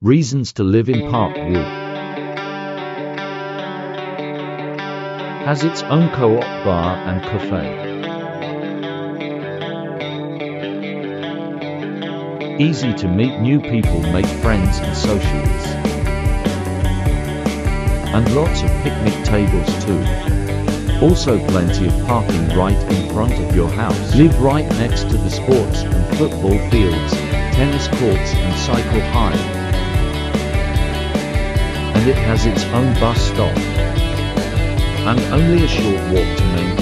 Reasons to live in Parkwood Has its own co-op bar and cafe. Easy to meet new people, make friends and socialize. And lots of picnic tables too. Also plenty of parking right in front of your house. Live right next to the sports and football fields, tennis courts and cycle hire. It has its own bus stop. And only a short walk to main.